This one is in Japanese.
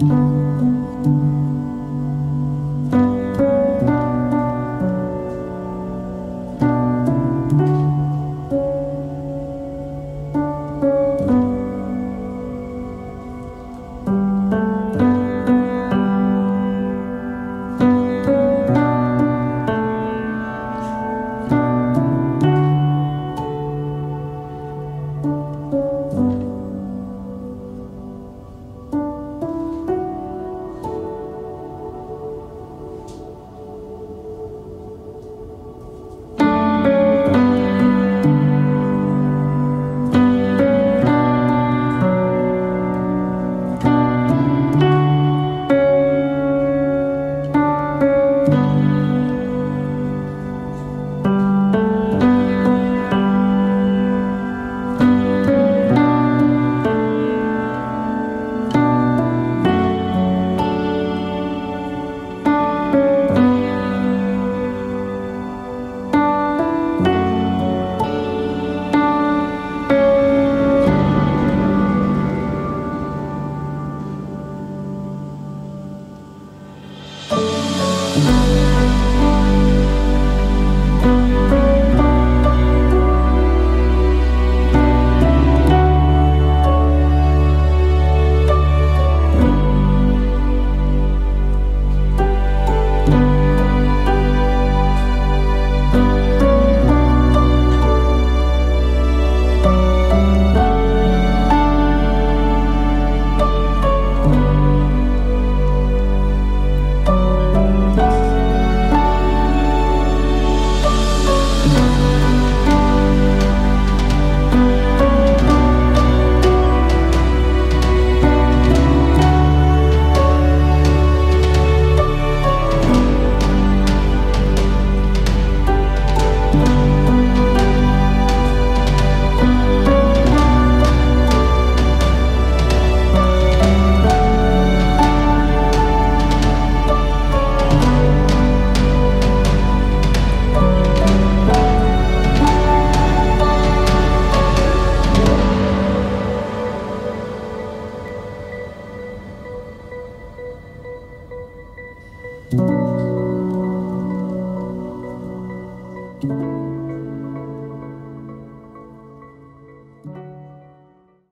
うん Thank you.